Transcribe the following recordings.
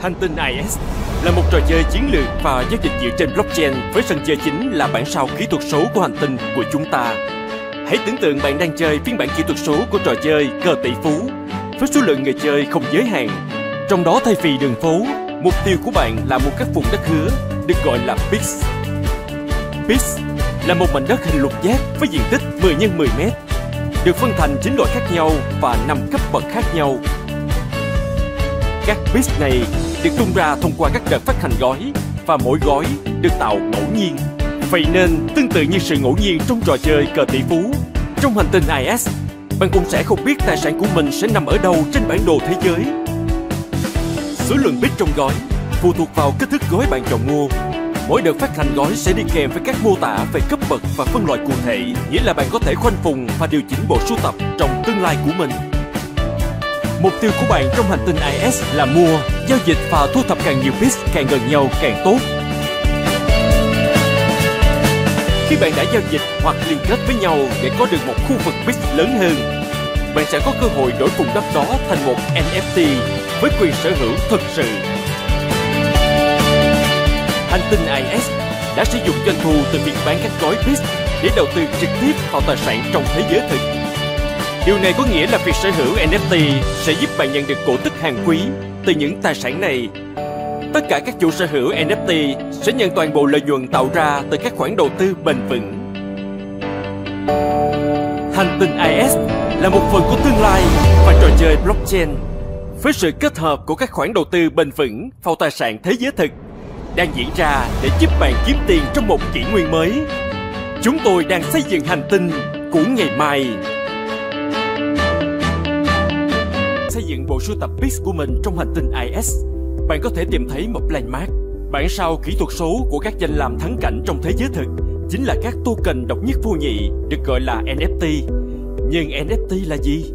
Hành tinh IS là một trò chơi chiến lược và giao dịch dựa trên blockchain với sân chơi chính là bản sao kỹ thuật số của hành tinh của chúng ta. Hãy tưởng tượng bạn đang chơi phiên bản kỹ thuật số của trò chơi cờ tỷ phú với số lượng người chơi không giới hạn. Trong đó thay vì đường phố, mục tiêu của bạn là một các vùng đất hứa được gọi là Pix. Pix là một mảnh đất hình lục giác với diện tích 10 x 10 mét, được phân thành 9 loại khác nhau và 5 cấp bậc khác nhau. Các Pix này được tung ra thông qua các đợt phát hành gói và mỗi gói được tạo ngẫu nhiên. Vậy nên, tương tự như sự ngẫu nhiên trong trò chơi cờ tỷ phú, trong hành tinh IS, bạn cũng sẽ không biết tài sản của mình sẽ nằm ở đâu trên bản đồ thế giới. Số lượng bit trong gói phụ thuộc vào kích thước gói bạn chọn mua. Mỗi đợt phát hành gói sẽ đi kèm với các mô tả về cấp bậc và phân loại cụ thể, nghĩa là bạn có thể khoanh vùng và điều chỉnh bộ sưu tập trong tương lai của mình. Mục tiêu của bạn trong hành tinh IS là mua, giao dịch và thu thập càng nhiều bits càng gần nhau càng tốt. Khi bạn đã giao dịch hoặc liên kết với nhau để có được một khu vực bits lớn hơn, bạn sẽ có cơ hội đổi vùng đất đó thành một NFT với quyền sở hữu thực sự. Hành tinh IS đã sử dụng doanh thu từ việc bán các gói bits để đầu tư trực tiếp vào tài sản trong thế giới thực. Điều này có nghĩa là việc sở hữu NFT sẽ giúp bạn nhận được cổ tức hàng quý từ những tài sản này. Tất cả các chủ sở hữu NFT sẽ nhận toàn bộ lợi nhuận tạo ra từ các khoản đầu tư bền vững. Hành tinh IS là một phần của tương lai và trò chơi blockchain với sự kết hợp của các khoản đầu tư bền vững vào tài sản thế giới thực đang diễn ra để giúp bạn kiếm tiền trong một kỷ nguyên mới. Chúng tôi đang xây dựng hành tinh của ngày mai. Xây dựng bộ sưu tập Pix của mình trong hành tinh IS, bạn có thể tìm thấy một landmark, bản sao kỹ thuật số của các danh làm thắng cảnh trong thế giới thực, chính là các token độc nhất vô nhị được gọi là NFT. Nhưng NFT là gì?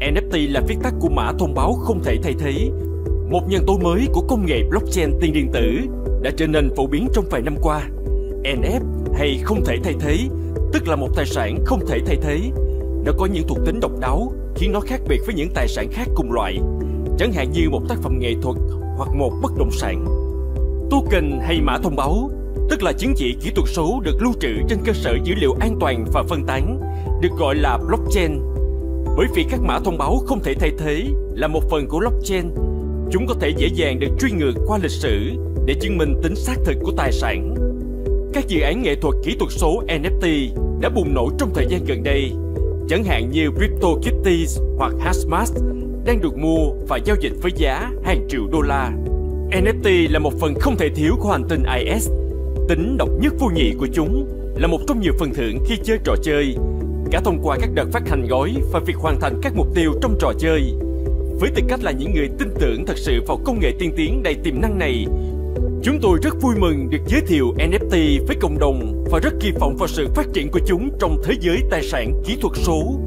NFT là viết tắt của mã thông báo không thể thay thế, một nhân tố mới của công nghệ blockchain tiền điện tử đã trở nên phổ biến trong vài năm qua. NF hay không thể thay thế, tức là một tài sản không thể thay thế. Nó có những thuộc tính độc đáo khiến nó khác biệt với những tài sản khác cùng loại, chẳng hạn như một tác phẩm nghệ thuật hoặc một bất động sản. Token hay mã thông báo, tức là chứng chỉ kỹ thuật số được lưu trữ trên cơ sở dữ liệu an toàn và phân tán, được gọi là blockchain. Bởi vì các mã thông báo không thể thay thế là một phần của blockchain, chúng có thể dễ dàng được truy ngược qua lịch sử để chứng minh tính xác thực của tài sản. Các dự án nghệ thuật kỹ thuật số NFT đã bùng nổ trong thời gian gần đây, chẳng hạn như CryptoKitties hoặc Hashmask đang được mua và giao dịch với giá hàng triệu đô la. NFT là một phần không thể thiếu của hành tinh IS. Tính độc nhất vô nhị của chúng là một trong nhiều phần thưởng khi chơi trò chơi, cả thông qua các đợt phát hành gói và việc hoàn thành các mục tiêu trong trò chơi. Với tư cách là những người tin tưởng thật sự vào công nghệ tiên tiến đầy tiềm năng này, Chúng tôi rất vui mừng được giới thiệu NFT với cộng đồng và rất kỳ vọng vào sự phát triển của chúng trong thế giới tài sản kỹ thuật số.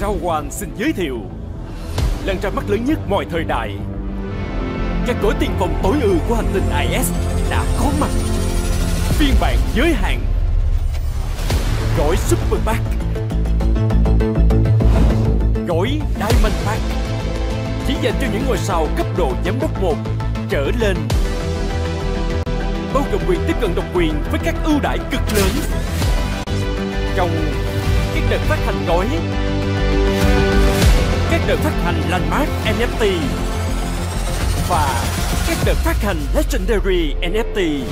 Rao Hoàng xin giới thiệu lần ra mắt lớn nhất mọi thời đại. Các cõi tiền phòng tối ưu của hành tinh IS đã có mặt. Phiên bản giới hạn Gói Super Pack Gói Diamond Pack Chỉ dành cho những ngôi sao cấp độ giám đốc 1 trở lên. Bao gồm quyền tiếp cận độc quyền với các ưu đãi cực lớn. Trong các đợt phát hành gói, các đợt phát hành landmark NFT và các đợt phát hành legendary NFT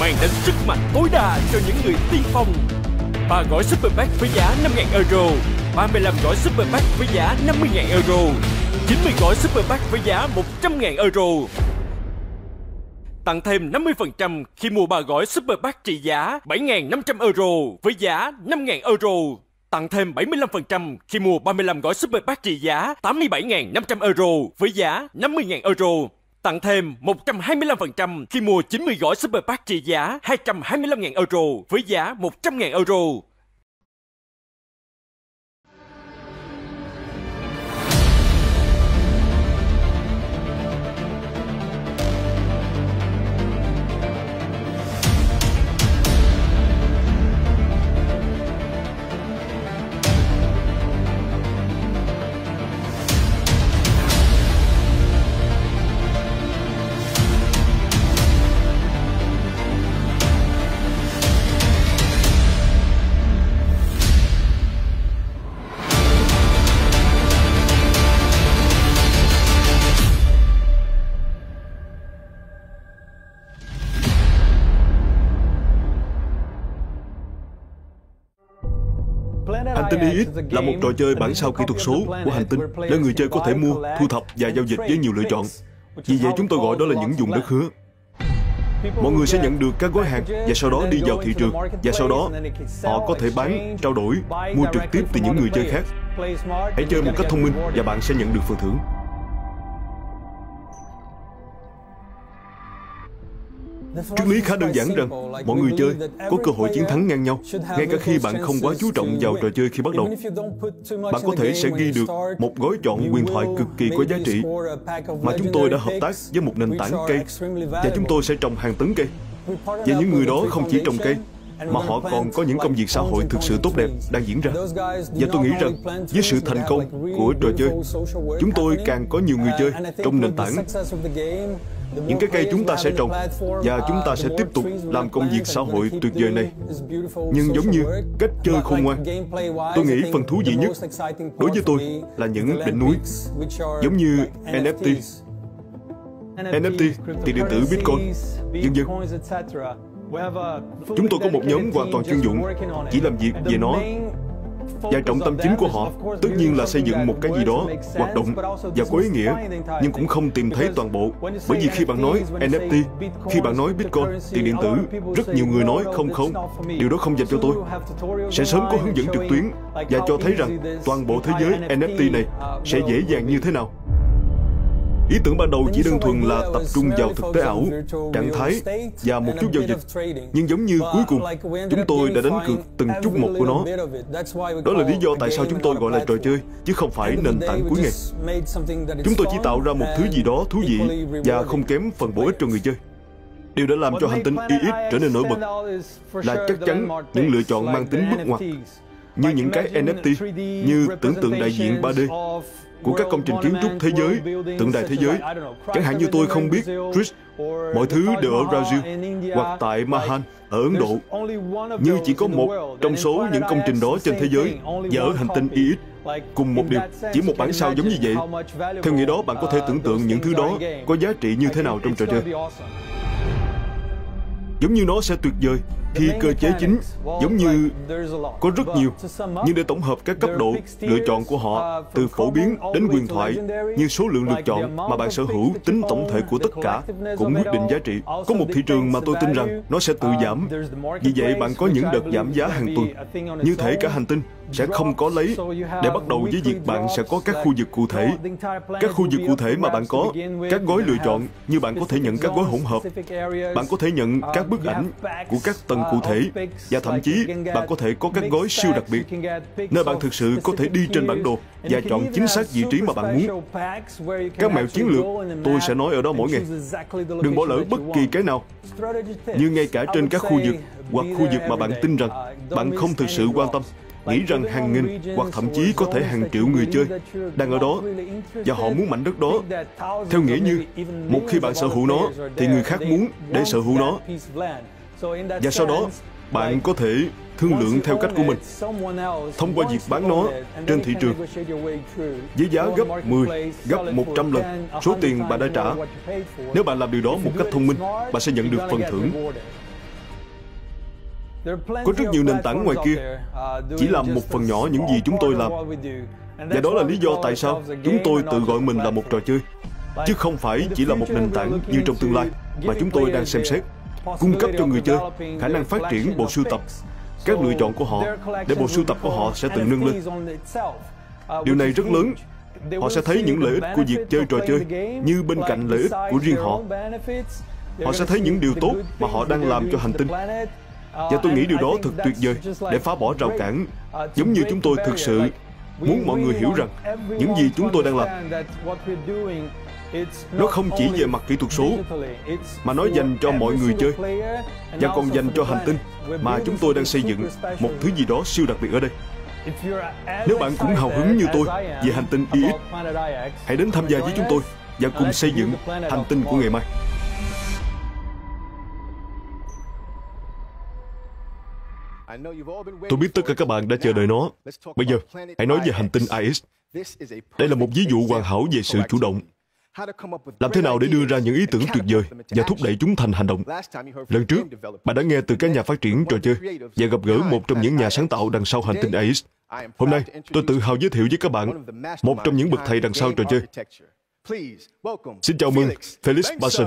mang đến sức mạnh tối đa cho những người tiên phong. Ba gói super pack với giá 5.000 euro 35 gói super pack với giá 50.000 euro 90 gói super pack với giá 100.000 euro tặng thêm 50% khi mua 3 gói Super Pack trị giá 7.500 euro với giá 5.000 euro. Tặng thêm 75% khi mua 35 gói Super Pack trị giá 87.500 euro với giá 50.000 euro. Tặng thêm 125% khi mua 90 gói Super Pack trị giá 225.000 euro với giá 100.000 euro. IX là một trò chơi bản sao kỹ thuật số của hành tinh, để người chơi có thể mua, thu thập và giao dịch với nhiều lựa chọn. Vì vậy chúng tôi gọi đó là những vùng đất hứa. Mọi người sẽ nhận được các gói hàng và sau đó đi vào thị trường và sau đó họ có thể bán, trao đổi, mua trực tiếp từ những người chơi khác. Hãy chơi một cách thông minh và bạn sẽ nhận được phần thưởng. Triết lý khá đơn giản rằng mọi người chơi có cơ hội chiến thắng ngang nhau, ngay cả khi bạn không quá chú trọng vào trò chơi khi bắt đầu. Bạn có thể sẽ ghi được một gói chọn huyền thoại cực kỳ có giá trị mà chúng tôi đã hợp tác với một nền tảng cây và chúng tôi sẽ trồng hàng tấn cây. Và những người đó không chỉ trồng cây mà họ còn có những công việc xã hội thực sự tốt đẹp đang diễn ra. Và tôi nghĩ rằng với sự thành công của trò chơi, chúng tôi càng có nhiều người chơi trong nền tảng những cái cây chúng ta sẽ trồng và chúng ta sẽ tiếp tục làm công việc xã hội tuyệt vời này. Nhưng giống như cách chơi khôn ngoan, tôi nghĩ phần thú vị nhất đối với tôi là những đỉnh núi, giống như NFT, NFT, tiền điện tử Bitcoin, dân dân Chúng tôi có một nhóm hoàn toàn chuyên dụng chỉ làm việc về nó và trọng tâm chính của họ tất nhiên là xây dựng một cái gì đó hoạt động và có ý nghĩa, nhưng cũng không tìm thấy toàn bộ. Bởi vì khi bạn nói NFT khi bạn nói Bitcoin tiền điện tử, rất nhiều người nói không không điều đó không dành cho tôi. Sẽ sớm có hướng dẫn trực tuyến và cho thấy rằng toàn bộ thế giới NFT này sẽ dễ dàng như thế nào. Ý tưởng ban đầu chỉ đơn thuần là tập trung vào thực tế ảo, trạng thái và một chút giao dịch. Nhưng giống như cuối cùng, chúng tôi đã đánh cược từng chút một của nó. Đó là lý do tại sao chúng tôi gọi là trò chơi, chứ không phải nền tảng cuối ngày. Chúng tôi chỉ tạo ra một thứ gì đó thú vị và không kém phần bổ ích cho người chơi. Điều đã làm cho hành tinh IX trở nên nổi bật là chắc chắn những lựa chọn mang tính bước ngoặt như những cái NFT, như tưởng tượng đại diện 3D của các công trình kiến trúc thế giới, tượng đài thế giới. Chẳng hạn như tôi không biết Trish, mọi thứ đều ở Brazil hoặc tại Mahan ở Ấn Độ. như chỉ có một trong số những công trình đó trên thế giới và ở hành tinh IX cùng một điều, chỉ một bản sao giống như vậy. Theo nghĩa đó, bạn có thể tưởng tượng những thứ đó có giá trị như thế nào trong trò chơi. Giống như nó sẽ tuyệt vời khi cơ chế chính giống như có rất nhiều nhưng để tổng hợp các cấp độ lựa chọn của họ từ phổ biến đến huyền thoại như số lượng lựa chọn mà bạn sở hữu tính tổng thể của tất cả cũng quyết định giá trị. có một thị trường mà tôi tin rằng nó sẽ tự giảm. vì vậy bạn có những đợt giảm giá hàng tuần như thể cả hành tinh sẽ không có lấy. Để bắt đầu với việc bạn sẽ có các khu vực cụ thể. Các khu vực cụ thể mà bạn có. các gói lựa chọn. Như bạn có thể nhận các gói hỗn hợp. bạn có thể nhận các bức ảnh của các tầng cụ thể. và thậm chí bạn có thể có các gói siêu đặc biệt nơi bạn thực sự có thể đi trên bản đồ và chọn chính xác vị trí mà bạn muốn. các mẹo chiến lược tôi sẽ nói ở đó mỗi ngày. đừng bỏ lỡ bất kỳ cái nào. Như ngay cả trên các khu vực hoặc khu vực mà bạn tin rằng bạn không thực sự quan tâm nghĩ rằng hàng nghìn hoặc thậm chí có thể hàng triệu người chơi đang ở đó và họ muốn mảnh đất đó. Theo nghĩa như một khi bạn sở hữu nó thì người khác muốn để sở hữu nó. và sau đó bạn có thể thương lượng theo cách của mình. thông qua việc bán nó trên thị trường với giá gấp 10, gấp 100 lần. số tiền bạn đã trả. Nếu bạn làm điều đó một cách thông minh, bạn sẽ nhận được phần thưởng có rất nhiều nền tảng ngoài kia. chỉ làm một phần nhỏ những gì chúng tôi làm. và đó là lý do tại sao chúng tôi tự gọi mình là một trò chơi chứ không phải chỉ là một nền tảng như trong tương lai mà chúng tôi đang xem xét cung cấp cho người chơi khả năng phát triển bộ sưu tập. các lựa chọn của họ để bộ sưu tập của họ sẽ tự nâng lên. Điều này rất lớn. họ sẽ thấy những lợi ích của việc chơi trò chơi như bên cạnh lợi ích của riêng họ. họ sẽ thấy những điều tốt mà họ đang làm cho hành tinh và tôi nghĩ điều đó thật tuyệt vời để phá bỏ rào cản. Giống như chúng tôi thực sự muốn mọi người hiểu rằng những gì chúng tôi đang làm, nó không chỉ về mặt kỹ thuật số, mà nó dành cho mọi người chơi và còn dành cho hành tinh mà chúng tôi đang xây dựng một thứ gì đó siêu đặc biệt ở đây. Nếu bạn cũng hào hứng như tôi về hành tinh IX hãy đến tham gia với chúng tôi và cùng xây dựng hành tinh của ngày mai. Tôi biết tất cả các bạn đã chờ đợi nó. Bây giờ, hãy nói về hành tinh IX. Đây là một ví dụ hoàn hảo về sự chủ động. Làm thế nào để đưa ra những ý tưởng tuyệt vời và thúc đẩy chúng thành hành động? Lần trước, bạn đã nghe từ các nhà phát triển trò chơi và gặp gỡ một trong những nhà sáng tạo đằng sau hành tinh AX. Hôm nay, tôi tự hào giới thiệu với các bạn một trong những bậc thầy đằng sau trò chơi. Xin chào mừng Felix Barson.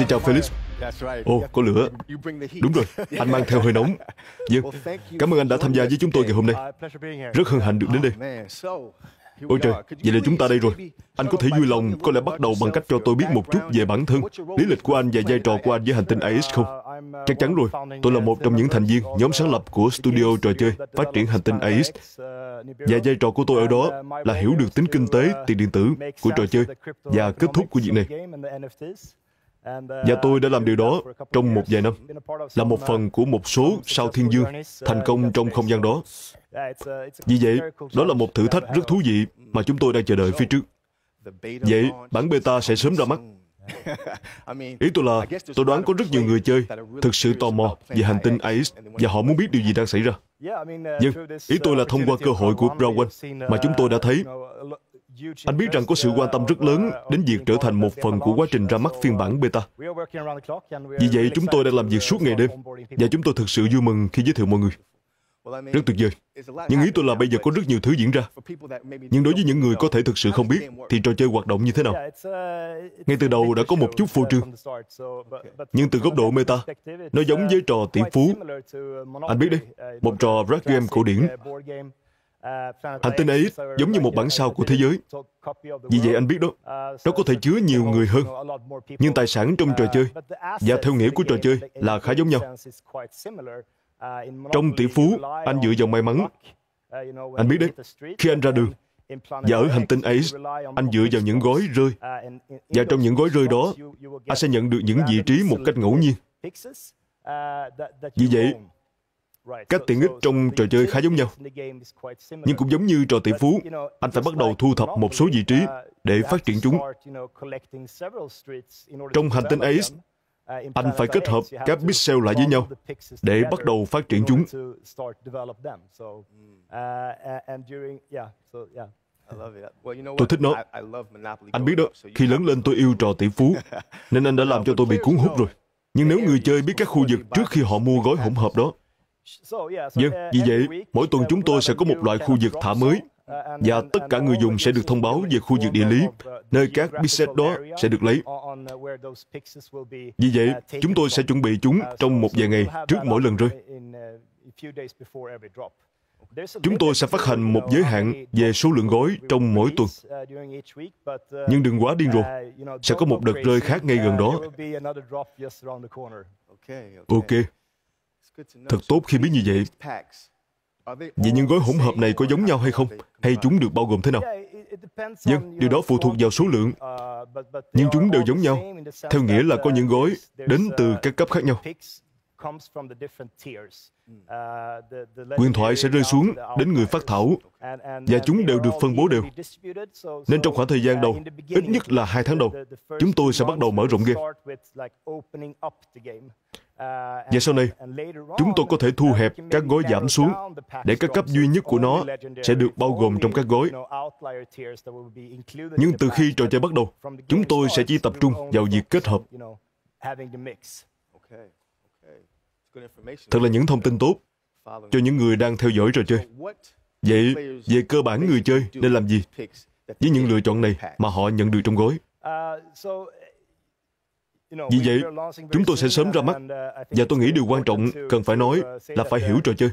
Xin chào Felix. Ồ, có lửa. Đúng rồi, anh mang theo hơi nóng. Vâng, cảm ơn anh đã tham gia với chúng tôi ngày hôm nay. Rất hân hạnh được đến đây. Ôi trời, vậy là chúng ta đây rồi. Anh có thể vui lòng có lẽ bắt đầu bằng cách cho tôi biết một chút về bản thân, lý lịch của anh và vai trò của anh với hành tinh AX không? Chắc chắn rồi, tôi là một trong những thành viên nhóm sáng lập của studio trò chơi phát triển hành tinh AX. Và vai trò của tôi ở đó là hiểu được tính kinh tế, tiền điện tử của trò chơi và kết thúc của việc này. Và tôi đã làm điều đó trong một vài năm, là một phần của một số sao thiên dương thành công trong không gian đó. Vì vậy, đó là một thử thách rất thú vị mà chúng tôi đang chờ đợi phía trước. Vậy, bản beta sẽ sớm ra mắt. Ý tôi là, tôi đoán có rất nhiều người chơi thực sự tò mò về hành tinh AX và họ muốn biết điều gì đang xảy ra. Nhưng, ý tôi là thông qua cơ hội của Brown mà chúng tôi đã thấy anh biết rằng có sự quan tâm rất lớn đến việc trở thành một phần của quá trình ra mắt phiên bản beta. Vì vậy, chúng tôi đang làm việc suốt ngày đêm và chúng tôi thực sự vui mừng khi giới thiệu mọi người. Rất tuyệt vời. Nhưng ý tôi là bây giờ có rất nhiều thứ diễn ra. Nhưng đối với những người có thể thực sự không biết, thì trò chơi hoạt động như thế nào? Ngay từ đầu đã có một chút phô trương. Nhưng từ góc độ meta, nó giống với trò tỷ phú. Anh biết đấy, một trò rác game cổ điển. Hành tinh ấy giống như một bản sao của thế giới. Vì vậy anh biết đó, nó có thể chứa nhiều người hơn. Nhưng tài sản trong trò chơi và theo nghĩa của trò chơi là khá giống nhau. Trong tỷ phú, anh dựa vào may mắn. Anh biết đấy, khi anh ra đường, và ở hành tinh ấy, anh dựa vào những gói rơi. Và trong những gói rơi đó, anh sẽ nhận được những vị trí một cách ngẫu nhiên. Vì vậy, các tiện ích trong trò chơi khá giống nhau. Nhưng cũng giống như trò tỷ phú, anh phải bắt đầu thu thập một số vị trí để phát triển chúng. Trong hành tinh Ace, anh phải kết hợp các pixel lại với nhau để bắt đầu phát triển chúng. Tôi thích nó. Anh biết đó, khi lớn lên tôi yêu trò tỷ phú, nên anh đã làm cho tôi bị cuốn hút rồi. Nhưng nếu người chơi biết các khu vực trước khi họ mua gói hỗn hợp đó, Vâng, vì vậy, mỗi tuần chúng tôi sẽ có một loại khu vực thả mới và tất cả người dùng sẽ được thông báo về khu vực địa lý, nơi các pixel đó sẽ được lấy. Vì vậy, chúng tôi sẽ chuẩn bị chúng trong một vài ngày trước mỗi lần rơi. Chúng tôi sẽ phát hành một giới hạn về số lượng gói trong mỗi tuần. Nhưng đừng quá điên rồ. Sẽ có một đợt rơi khác ngay gần đó. Ok. Thật tốt khi biết như vậy. Vậy những gói hỗn hợp này có giống nhau hay không? Hay chúng được bao gồm thế nào? Vâng, điều đó phụ thuộc vào số lượng. Nhưng chúng đều giống nhau. Theo nghĩa là có những gói đến từ các cấp khác nhau. Quyền thoại sẽ rơi xuống đến người phát thảo và chúng đều được phân bố đều. Nên trong khoảng thời gian đầu, ít nhất là hai tháng đầu, chúng tôi sẽ bắt đầu mở rộng game. Và sau này, chúng tôi có thể thu hẹp các gói giảm xuống để các cấp duy nhất của nó sẽ được bao gồm trong các gói. Nhưng từ khi trò chơi bắt đầu, chúng tôi sẽ chỉ tập trung vào việc kết hợp. Thật là những thông tin tốt cho những người đang theo dõi trò chơi. Vậy, về cơ bản người chơi nên làm gì với những lựa chọn này mà họ nhận được trong gói? Vì vậy, chúng tôi sẽ sớm ra mắt, và tôi nghĩ điều quan trọng cần phải nói là phải hiểu trò chơi.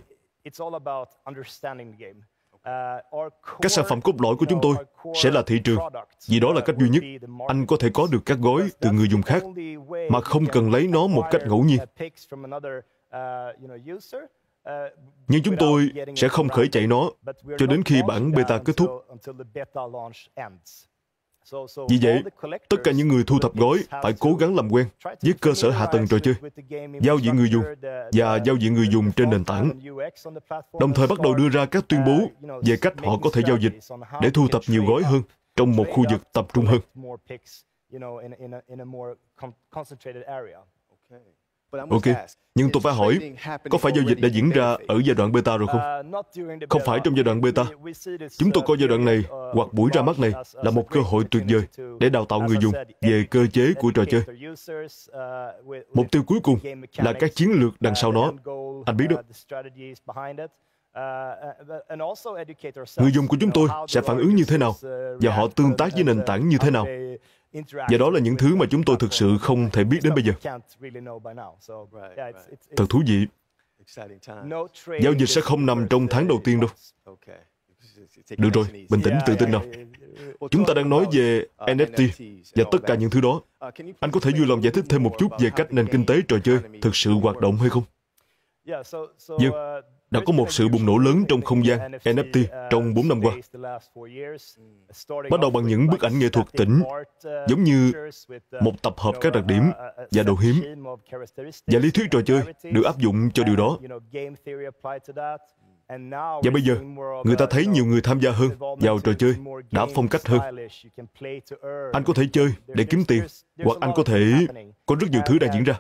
Các sản phẩm cốt lõi của chúng tôi sẽ là thị trường, vì đó là cách duy nhất. anh có thể có được các gói từ người dùng khác mà không cần lấy nó một cách ngẫu nhiên. Nhưng chúng tôi sẽ không khởi chạy nó cho đến khi bản beta kết thúc. Vì vậy, tất cả những người thu thập gói phải cố gắng làm quen với cơ sở hạ tầng trò chơi, giao diện người dùng và giao diện người dùng trên nền tảng, đồng thời bắt đầu đưa ra các tuyên bố về cách họ có thể giao dịch để thu thập nhiều gói hơn trong một khu vực tập trung hơn. Ok, nhưng tôi phải hỏi, có phải giao dịch đã diễn ra ở giai đoạn beta rồi không? Không phải trong giai đoạn beta. Chúng tôi coi giai đoạn này hoặc buổi ra mắt này là một cơ hội tuyệt vời để đào tạo người dùng về cơ chế của trò chơi. Mục tiêu cuối cùng là các chiến lược đằng sau nó. Anh biết đó. Người dùng của chúng tôi sẽ phản ứng như thế nào và họ tương tác với nền tảng như thế nào và đó là những thứ mà chúng tôi thực sự không thể biết đến bây giờ. Thật thú vị. Giao dịch sẽ không nằm trong tháng đầu tiên đâu. Được rồi, bình tĩnh, tự tin nào. Chúng ta đang nói về NFT và tất cả những thứ đó. Anh có thể vui lòng giải thích thêm một chút về cách nền kinh tế trò chơi thực sự hoạt động hay không? Vâng, đã có một sự bùng nổ lớn trong không gian NFT trong 4 năm qua. Bắt đầu bằng những bức ảnh nghệ thuật tĩnh, giống như một tập hợp các đặc điểm và độ hiếm. Và lý thuyết trò chơi được áp dụng cho điều đó. Và bây giờ, người ta thấy nhiều người tham gia hơn vào trò chơi, đã phong cách hơn. Anh có thể chơi để kiếm tiền, hoặc anh có thể có rất nhiều thứ đang diễn ra.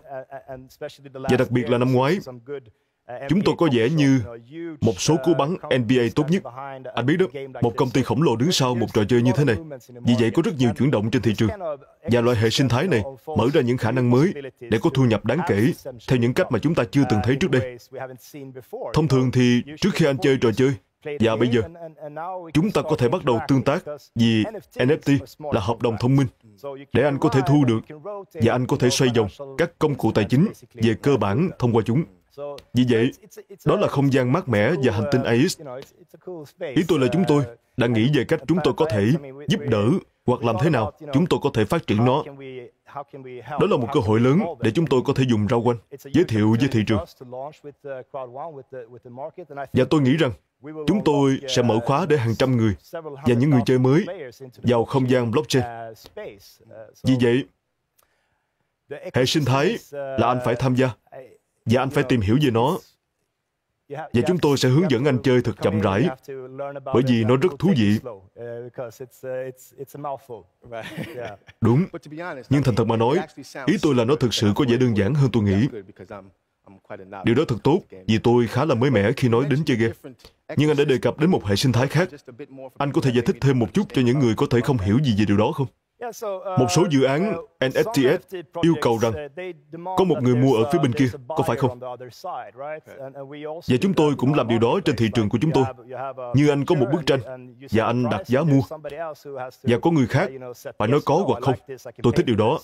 Và đặc biệt là năm ngoái, Chúng tôi có vẻ như một số cú bắn NBA tốt nhất. Anh biết đó, một công ty khổng lồ đứng sau một trò chơi như thế này. Vì vậy có rất nhiều chuyển động trên thị trường. Và loại hệ sinh thái này mở ra những khả năng mới để có thu nhập đáng kể theo những cách mà chúng ta chưa từng thấy trước đây. Thông thường thì trước khi anh chơi trò chơi, và bây giờ, chúng ta có thể bắt đầu tương tác vì NFT là hợp đồng thông minh để anh có thể thu được và anh có thể xoay vòng các công cụ tài chính về cơ bản thông qua chúng. Vì vậy, đó là không gian mát mẻ và hành tinh AIS. Ý tôi là chúng tôi đã nghĩ về cách chúng tôi có thể giúp đỡ hoặc làm thế nào chúng tôi có thể phát triển nó. Đó là một cơ hội lớn để chúng tôi có thể dùng rau quanh, giới thiệu với thị trường. Và tôi nghĩ rằng chúng tôi sẽ mở khóa để hàng trăm người và những người chơi mới vào không gian blockchain. Vì vậy, hệ sinh thái là anh phải tham gia và anh phải tìm hiểu về nó. Và chúng tôi sẽ hướng dẫn anh chơi thật chậm rãi, bởi vì nó rất thú vị. Đúng, nhưng thành thật mà nói, ý tôi là nó thực sự có vẻ đơn giản hơn tôi nghĩ. Điều đó thật tốt, vì tôi khá là mới mẻ khi nói đến chơi game. Nhưng anh đã đề cập đến một hệ sinh thái khác. Anh có thể giải thích thêm một chút cho những người có thể không hiểu gì về điều đó không? Một số dự án NFTS yêu cầu rằng có một người mua ở phía bên kia, có phải không? Và chúng tôi cũng làm điều đó trên thị trường của chúng tôi. Như anh có một bức tranh và anh đặt giá mua. Và có người khác phải nói có hoặc không. Tôi thích điều đó.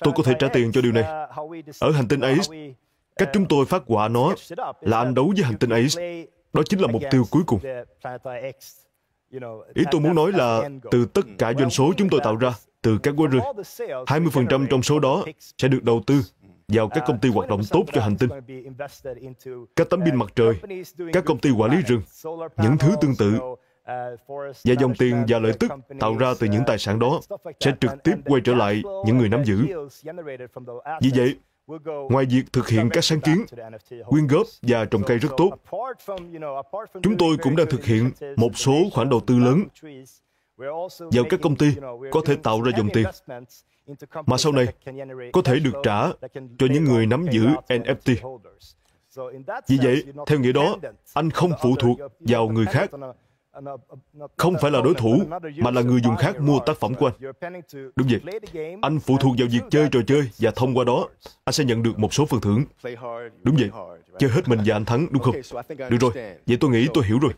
Tôi có thể trả tiền cho điều này. Ở hành tinh AX, cách chúng tôi phát họa nó là anh đấu với hành tinh AX. Đó chính là mục tiêu cuối cùng. Ý tôi muốn nói là từ tất cả doanh số chúng tôi tạo ra, từ các quái rươi, 20% trong số đó sẽ được đầu tư vào các công ty hoạt động tốt cho hành tinh, các tấm pin mặt trời, các công ty quản lý rừng, những thứ tương tự. Và dòng tiền và lợi tức tạo ra từ những tài sản đó sẽ trực tiếp quay trở lại những người nắm giữ. Vì vậy, Ngoài việc thực hiện các sáng kiến, quyên góp và trồng cây rất tốt, chúng tôi cũng đang thực hiện một số khoản đầu tư lớn vào các công ty có thể tạo ra dòng tiền. Mà sau này có thể được trả cho những người nắm giữ NFT. Vì vậy, theo nghĩa đó, anh không phụ thuộc vào người khác không phải là đối thủ, mà là người dùng khác mua tác phẩm của anh. Đúng vậy. Anh phụ thuộc vào việc chơi trò chơi và thông qua đó, anh sẽ nhận được một số phần thưởng. Đúng vậy. Chơi hết mình và anh thắng, đúng không? Được rồi. Vậy tôi nghĩ tôi hiểu rồi.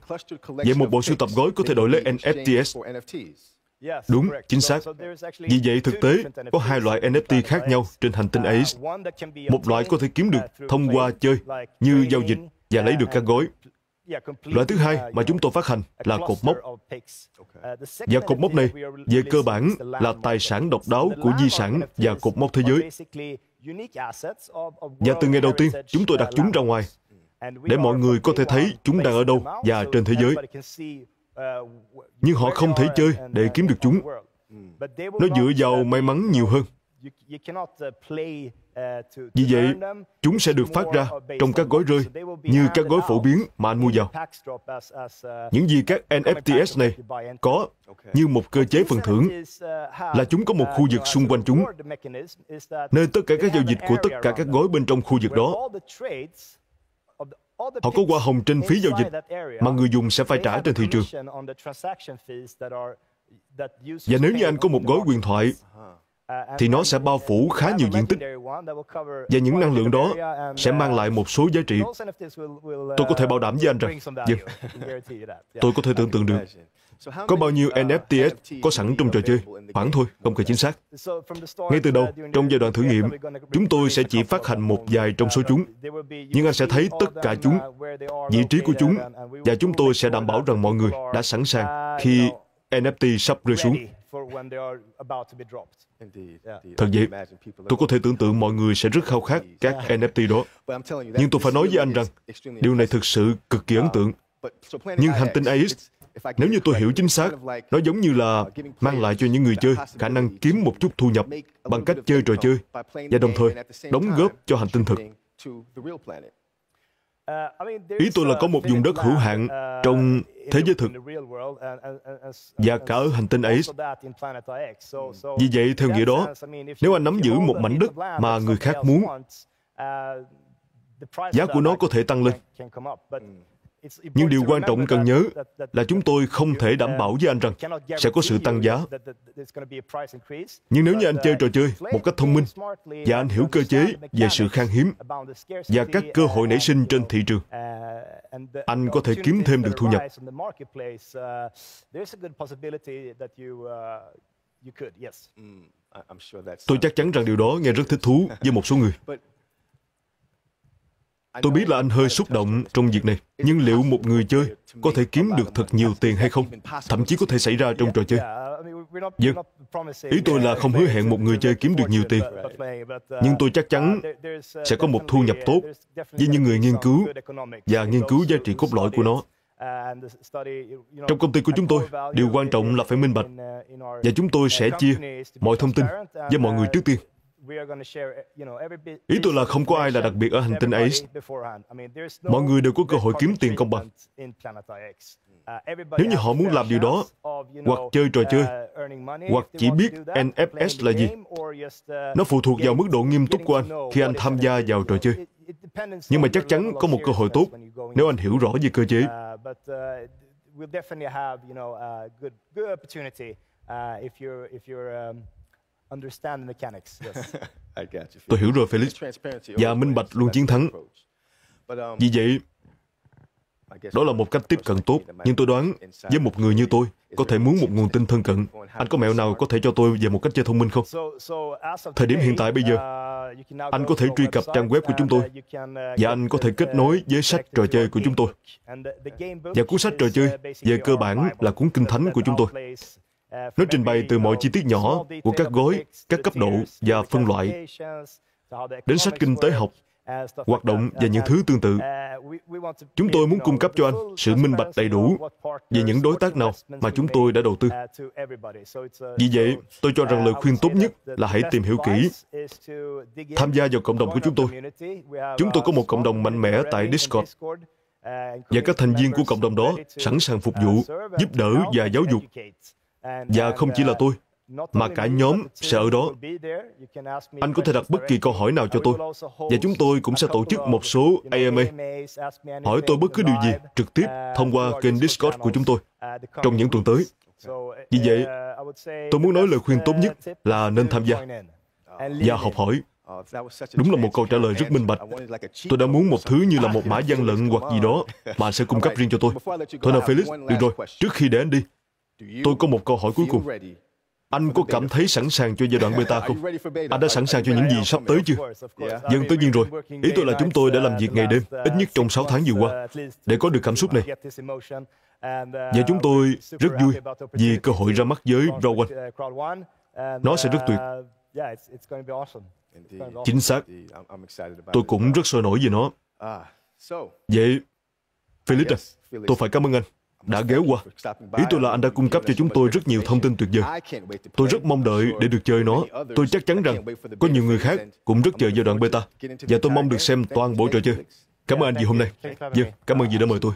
Vậy một bộ sưu tập gói có thể đổi lấy NFTs. Đúng, chính xác. Vì vậy, thực tế, có hai loại NFT khác nhau trên hành tinh Ace. Một loại có thể kiếm được thông qua chơi, như giao dịch và lấy được các gói. Loại thứ hai mà chúng tôi phát hành là cột mốc. Và cột mốc này, về cơ bản, là tài sản độc đáo của di sản và cột mốc thế giới. Và từ ngày đầu tiên, chúng tôi đặt chúng ra ngoài, để mọi người có thể thấy chúng đang ở đâu và trên thế giới. Nhưng họ không thể chơi để kiếm được chúng. Nó dựa vào may mắn nhiều hơn. Vì vậy, chúng sẽ được phát ra trong các gói rơi như các gói phổ biến mà anh mua vào. Những gì các NFTs này có như một cơ chế phần thưởng là chúng có một khu vực xung quanh chúng, nơi tất cả các giao dịch của tất cả các gói bên trong khu vực đó Họ có hoa hồng trên phí giao dịch mà người dùng sẽ phải trả trên thị trường. Và nếu như anh có một gói quyền thoại thì nó sẽ bao phủ khá nhiều diện tích. và những năng lượng đó sẽ mang lại một số giá trị. Tôi có thể bảo đảm với anh rằng, vâng, tôi có thể tưởng tượng được. Có bao nhiêu NFTs có sẵn trong trò chơi? Khoảng thôi, không cần chính xác. Ngay từ đầu, trong giai đoạn thử nghiệm, chúng tôi sẽ chỉ phát hành một vài trong số chúng. Nhưng anh sẽ thấy tất cả chúng, vị trí của chúng, và chúng tôi sẽ đảm bảo rằng mọi người đã sẵn sàng khi NFT sắp rơi xuống. Thật vậy, tôi có thể tưởng tượng mọi người sẽ rất khao khát các NFT đó. Nhưng tôi phải nói với anh rằng, điều này thực sự cực kỳ ấn tượng. Nhưng hành tinh AX nếu như tôi hiểu chính xác, nó giống như là mang lại cho những người chơi khả năng kiếm một chút thu nhập bằng cách chơi trò chơi và đồng thời đóng góp cho hành tinh thực. Ý tôi là có một vùng đất hữu hạn trong thế giới thực và cả ở hành tinh ấy. Vì vậy, theo nghĩa đó, nếu anh nắm giữ một mảnh đất mà người khác muốn, giá của nó có thể tăng lên. Nhưng điều quan trọng cần nhớ là chúng tôi không thể đảm bảo với anh rằng sẽ có sự tăng giá. Nhưng nếu như anh chơi trò chơi một cách thông minh và anh hiểu cơ chế về sự khan hiếm và các cơ hội nảy sinh trên thị trường, anh có thể kiếm thêm được thu nhập. Tôi chắc chắn rằng điều đó nghe rất thích thú với một số người. Tôi biết là anh hơi xúc động trong việc này, nhưng liệu một người chơi có thể kiếm được thật nhiều tiền hay không? Thậm chí có thể xảy ra trong trò chơi. Dân, ý tôi là không hứa hẹn một người chơi kiếm được nhiều tiền. Nhưng tôi chắc chắn sẽ có một thu nhập tốt với những người nghiên cứu và nghiên cứu giá trị cốt lõi của nó. Trong công ty của chúng tôi, điều quan trọng là phải minh bạch và chúng tôi sẽ chia mọi thông tin với mọi người trước tiên. Ý tôi là không có ai là đặc biệt ở hành tinh Ace. Mọi người đều có cơ hội kiếm tiền công bằng. Nếu như họ muốn làm điều đó, hoặc chơi trò chơi, hoặc chỉ biết NFS là gì, nó phụ thuộc vào mức độ nghiêm túc của anh khi anh tham gia vào trò chơi. Nhưng mà chắc chắn có một cơ hội tốt nếu anh hiểu rõ về cơ chế. if you're if you're um, Tôi hiểu rồi, Felix. Và minh bạch luôn chiến thắng. Um, Vì vậy, đó là một cách tiếp cận tốt, nhưng tôi đoán với một người như tôi, có thể muốn một nguồn tin thân cận. Anh có mẹo nào có thể cho tôi về một cách chơi thông minh không? Thời điểm hiện tại bây giờ, uh, anh có thể truy cập trang web của chúng tôi uh, và anh có thể kết nối với sách trò chơi của chúng tôi. Và cuốn sách trò chơi về cơ bản là cuốn kinh thánh của chúng tôi. Nó trình bày từ mọi chi tiết nhỏ của các gói, các cấp độ và phân loại, đến sách kinh tế học, hoạt động và những thứ tương tự. Chúng tôi muốn cung cấp cho anh sự minh bạch đầy đủ về những đối tác nào mà chúng tôi đã đầu tư. Vì vậy, tôi cho rằng lời khuyên tốt nhất là hãy tìm hiểu kỹ, tham gia vào cộng đồng của chúng tôi. Chúng tôi có một cộng đồng mạnh mẽ tại Discord và các thành viên của cộng đồng đó sẵn sàng phục vụ, giúp đỡ và giáo dục và không chỉ là tôi, mà cả nhóm sẽ ở đó. Anh có thể đặt bất kỳ câu hỏi nào cho tôi. Và chúng tôi cũng sẽ tổ chức một số AMA. Hỏi tôi bất cứ điều gì trực tiếp thông qua kênh Discord của chúng tôi trong những tuần tới. Vì vậy, tôi muốn nói lời khuyên tốt nhất là nên tham gia và học hỏi. Đúng là một câu trả lời rất minh bạch. Tôi đã muốn một thứ như là một mã gian lận hoặc gì đó mà sẽ cung cấp riêng cho tôi. Thôi nào Felix, được rồi, trước khi để anh đi, Tôi có một câu hỏi cuối cùng. Anh có cảm thấy sẵn sàng cho giai đoạn beta không? Anh đã sẵn sàng cho những gì sắp tới chưa? Dân tất nhiên rồi. Ý tôi là chúng tôi đã làm việc ngày đêm, ít nhất trong 6 tháng vừa qua, để có được cảm xúc này. Và chúng tôi rất vui vì cơ hội ra mắt với Rowan. Nó sẽ rất tuyệt. Chính xác. Tôi cũng rất sôi nổi về nó. Vậy, Philip à, tôi phải cảm ơn anh đã ghé qua. Ý tôi là anh đã cung cấp cho chúng tôi rất nhiều thông tin tuyệt vời. Tôi rất mong đợi để được chơi nó. Tôi chắc chắn rằng có nhiều người khác cũng rất chờ giai đoạn beta. Và tôi mong được xem toàn bộ trò chơi. Cảm ơn anh vì hôm nay. Vâng, cảm ơn vì đã mời tôi.